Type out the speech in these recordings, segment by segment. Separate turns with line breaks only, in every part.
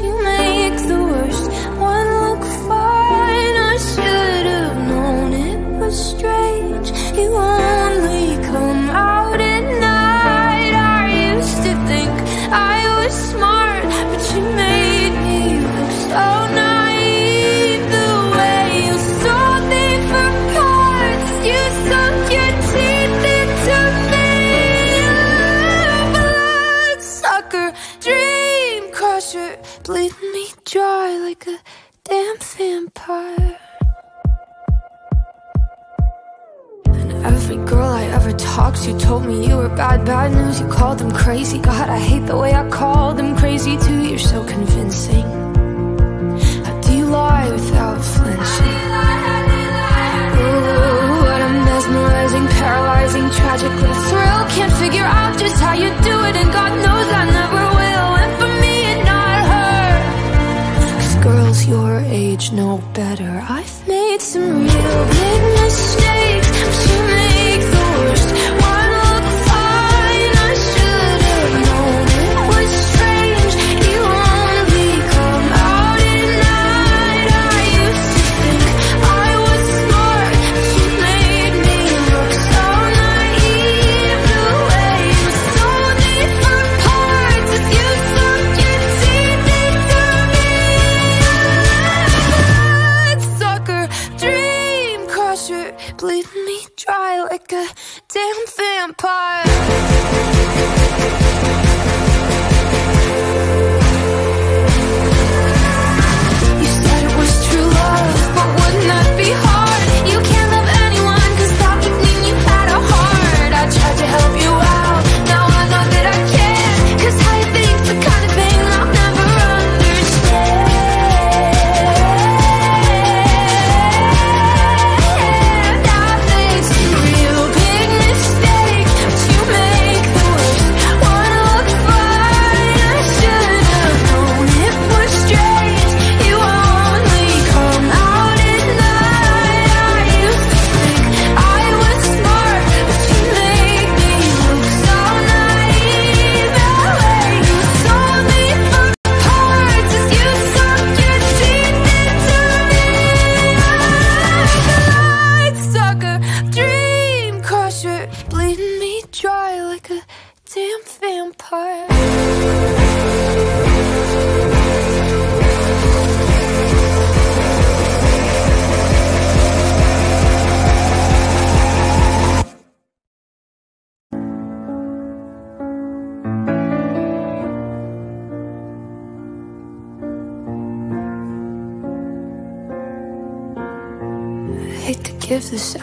but you make the worst one look fine. I should have known it was strange. You only bad, bad news. You called them crazy. God, I hate the way I called them crazy too. You're so convincing. How do you lie without flinching? Ooh, what a mesmerizing, paralyzing, tragic little thrill. Can't figure out just how you do it, and God knows I never will. And for me and not her. Cause girls your age know better. I've made some real big mistakes,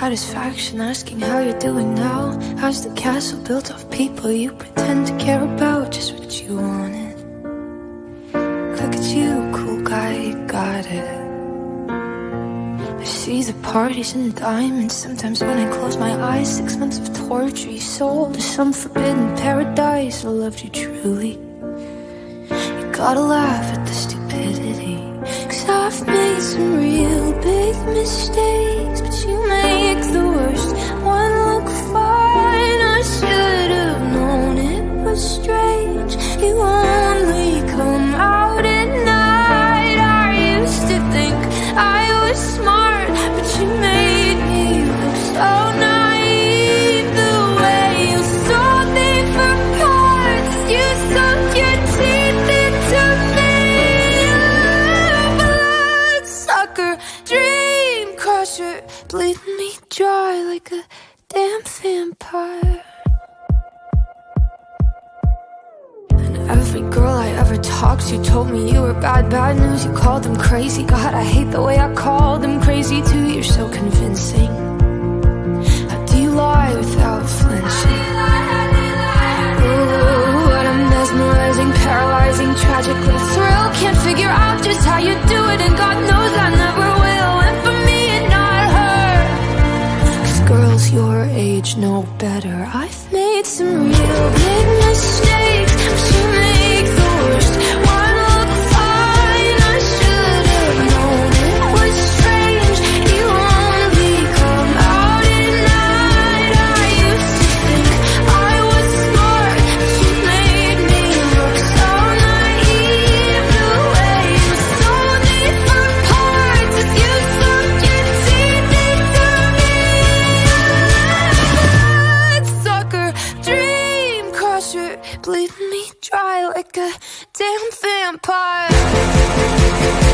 satisfaction asking how you're doing now. How's the castle built of people you pretend to care about? Just what you wanted. Look at you, cool guy, you got it. I see the parties and diamonds. Sometimes when I close my eyes, six months of torture you sold to some forbidden paradise. I loved you truly. You gotta laugh at the stupidity. I've made some real big mistakes, but you make the worst one look fine. I should have known it was strange. You only talks You told me you were bad, bad news You called them crazy. God, I hate the way I called them crazy too. You're so convincing. How do you lie without flinching? Ooh, what a mesmerizing, paralyzing, tragic little thrill. Can't figure out just how you do it And God knows I never will. And for me and not her Cause girls your age know better. I've made some real big mistakes. like a damn vampire.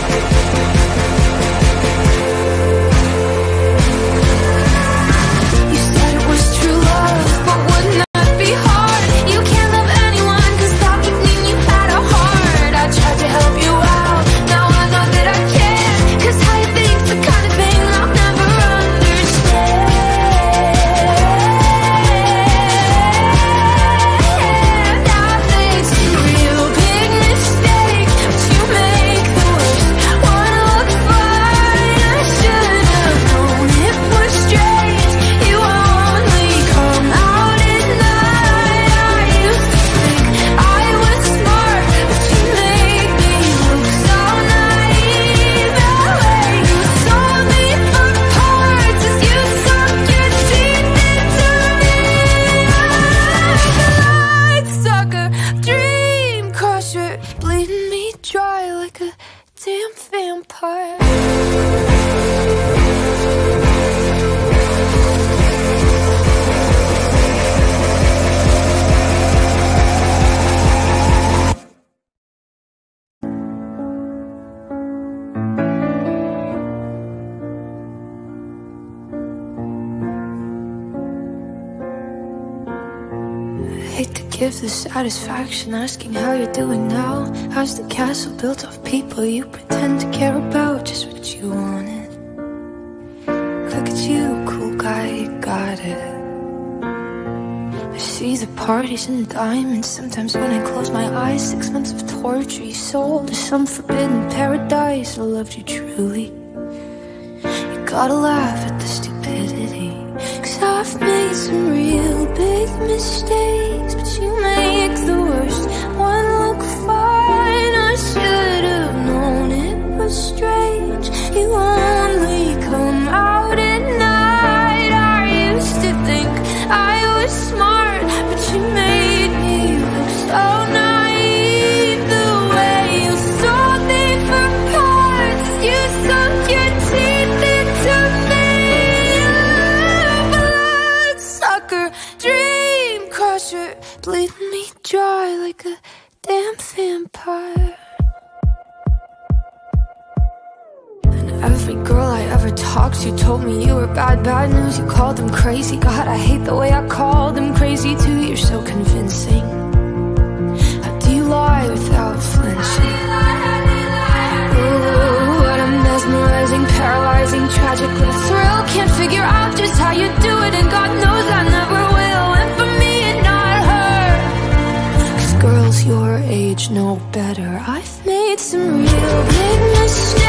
satisfaction asking how you're doing now. How's the castle built of people you pretend to care about? Just what you wanted. Look at you, cool guy, you got it. I see the parties and diamonds sometimes when I close my eyes. Six months of torture you sold to some forbidden paradise. I loved you truly. You gotta laugh at the stupidity. Cause I've made some real big mistakes But you make the worst one look fine. I should have known it was strange. You are And every girl I ever talked to told me you were bad, bad news. You called them crazy. God, I hate the way I called them crazy too. You're so convincing. How do you lie without flinching? much no better. I've made some real big mistakes.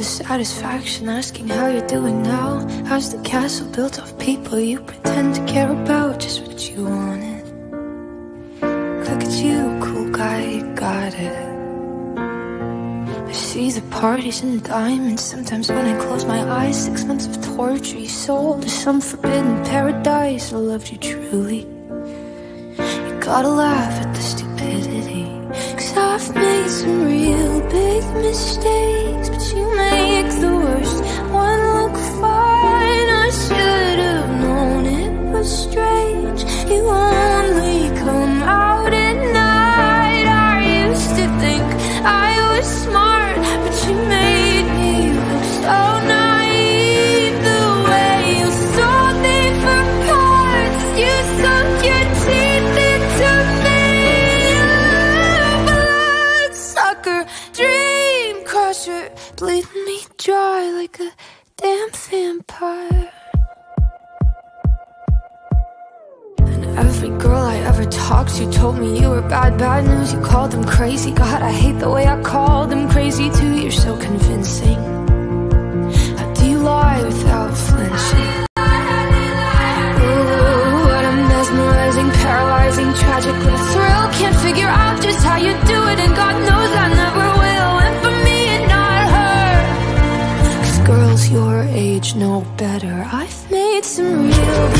The satisfaction asking how you're doing now. How's the castle built of people you pretend to care about? Just what you wanted. Look at you, cool guy, you got it. I see the parties and diamonds. Sometimes when I close my eyes, six months of torture you sold to some forbidden paradise. I loved you truly. You gotta laugh at the stupidity. I've made some real big mistakes, but you make the worst one look fine. I should have known it was strange. You only to told me you were bad, bad news. You called them crazy. God, I hate the way I called them crazy too. You're so convincing. How do you lie without flinching? Ooh, what a mesmerizing, paralyzing, tragic little thrill. Can't figure out just how you do it, and God knows I never will. And for me and not her. Cause girls your age know better. I've made some real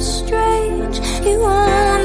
strange. You only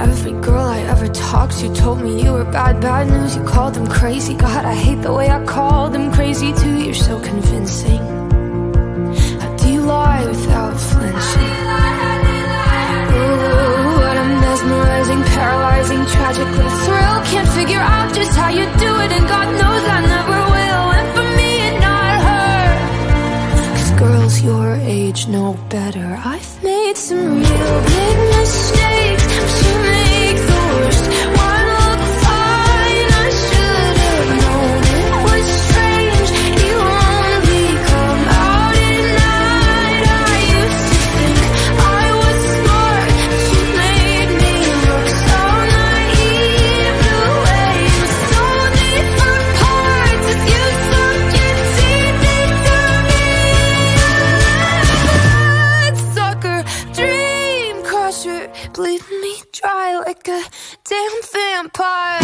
Every girl I ever talked to told me you were bad, bad news. You called them crazy, God, I hate the way I called them crazy too. You're so convincing. How do you lie without flinching? Ooh, what a mesmerizing,
paralyzing, tragic little thrill. Can't figure out just how you do
it and God knows I never will. And for me and not her Cause girls your age know better. I've made some real big mistakes. bleed me dry like a damn vampire.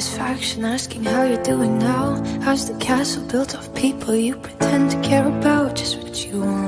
Satisfaction asking how you're doing now. How's the castle built of people you pretend to care about? Just what you wanted.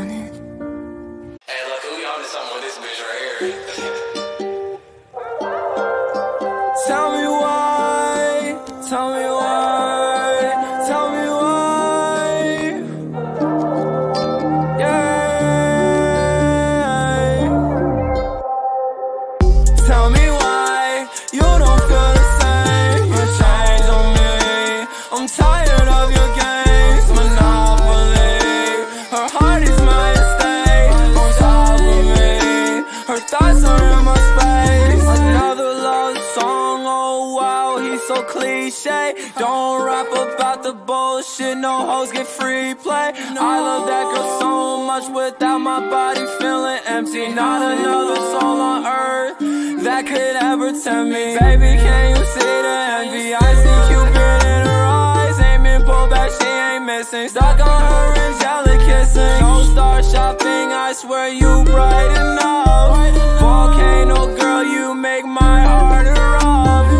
Cliche. Don't rap about the bullshit, no hoes get free play. I love that girl so much without my body feeling empty. Not another soul on earth that could ever tempt me. Baby, can you see the envy? I see Cupid in her eyes, been pulled back, she ain't missing. Stuck on her angelic kissing. No star shopping, I swear you brighten up. Volcano girl, you make my heart erupt.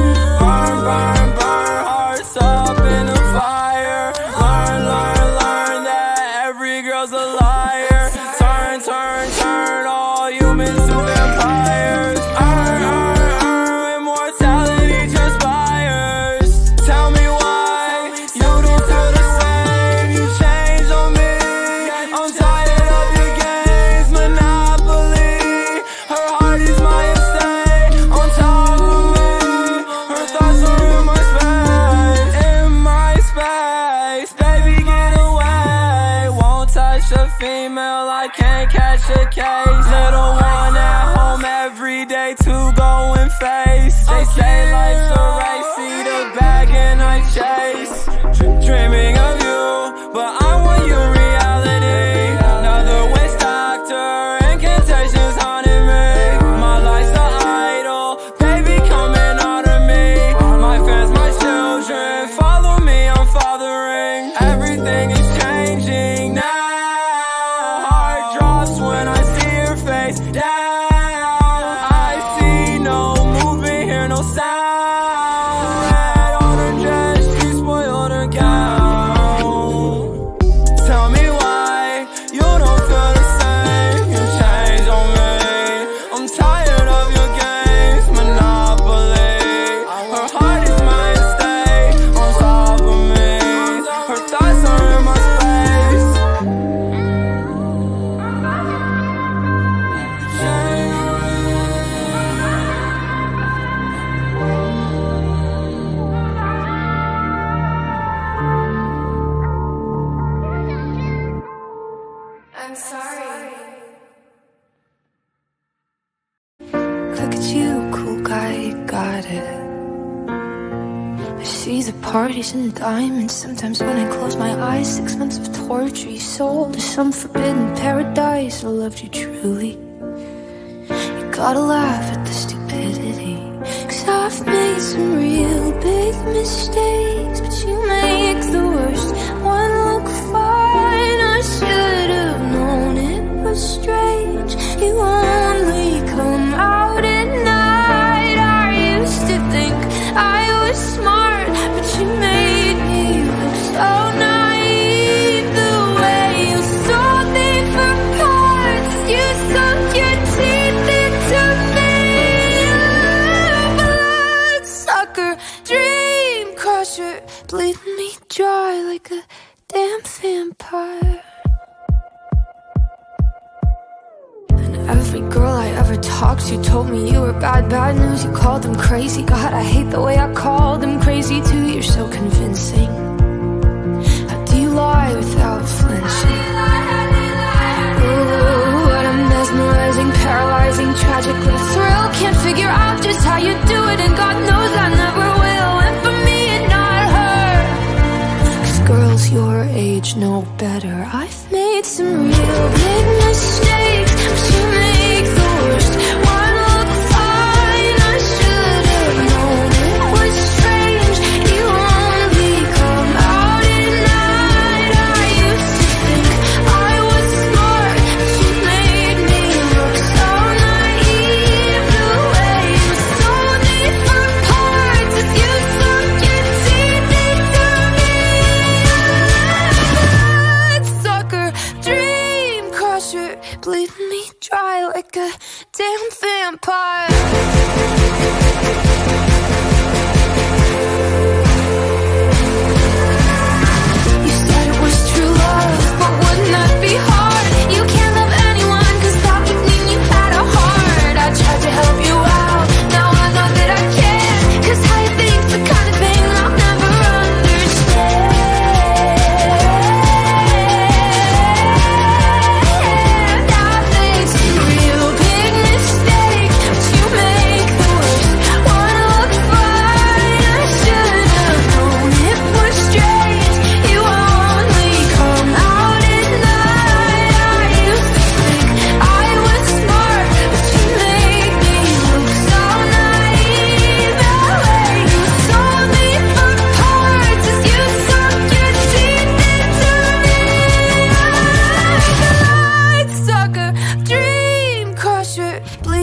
Burn, burn, up in the fire. Learn, learn, learn that every girl's a liar. Say life's a race, see the bag and I chase. Dr- Dreaming of you, but I want you reality. Another waste doctor, incantations haunting me. My life's an idol, baby coming out of me. My fans, my children, follow me, I'm fathering. Everything
diamonds. Sometimes when I close my eyes, six months of torture you sold to some forbidden paradise. I loved you truly. You gotta laugh at the stupidity. Cause I've made some real big mistakes, but you make the worst one look fine. I should have known it was strange. You only girl I ever talked to told me you were bad, bad news. You called them crazy. God, I hate the way I called them crazy too. You're so convincing. How do you lie without flinching? Ooh, what a mesmerizing, paralyzing, tragic little thrill. Can't figure out just how you do it, and God knows I never will. And for me and not her. Cause girls your age know better. I've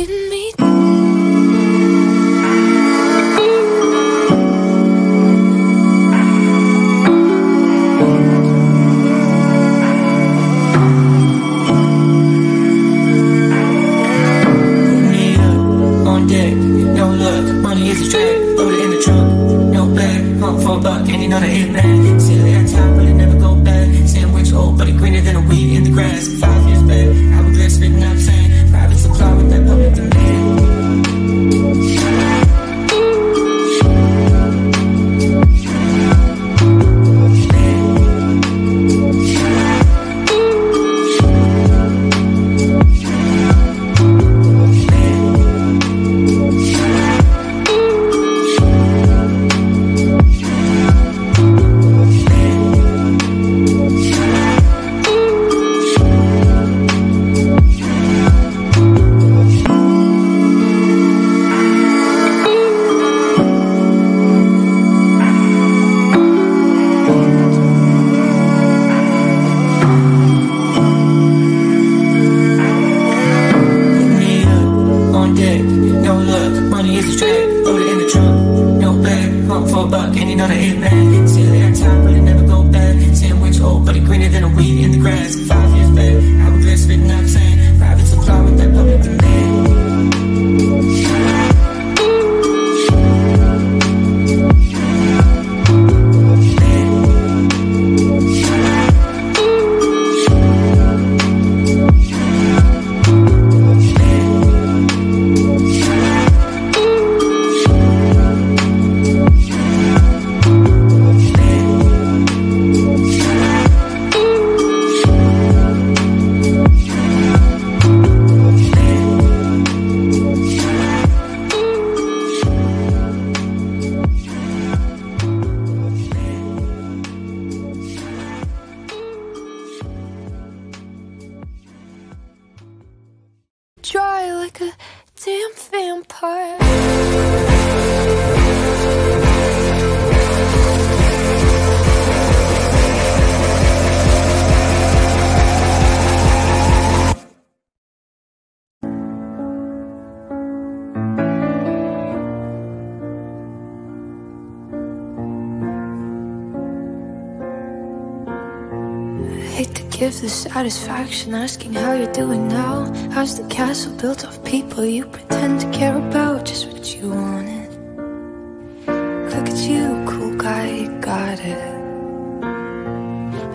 with me.
Satisfaction asking how you're doing now. How's the castle built of people you pretend to care about? Just what you wanted. Look at you, cool guy, you got it.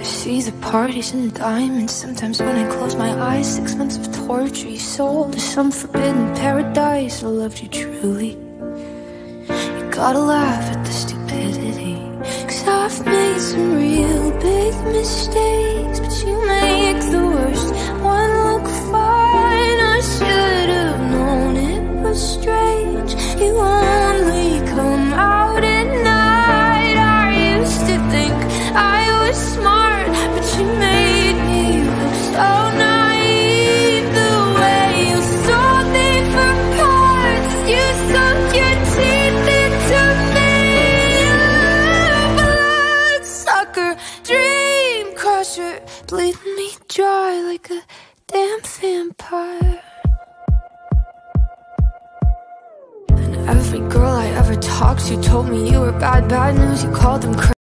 I see the parties and diamonds. Sometimes when I close my eyes, six months of torture you sold to some forbidden paradise. I loved you truly. You gotta laugh at the stupidity. I've made some real big mistakes, but you make the worst one look fine. I should have known it was strange. You only come girl I ever talked to told me you were bad, bad news. You called them. Cra-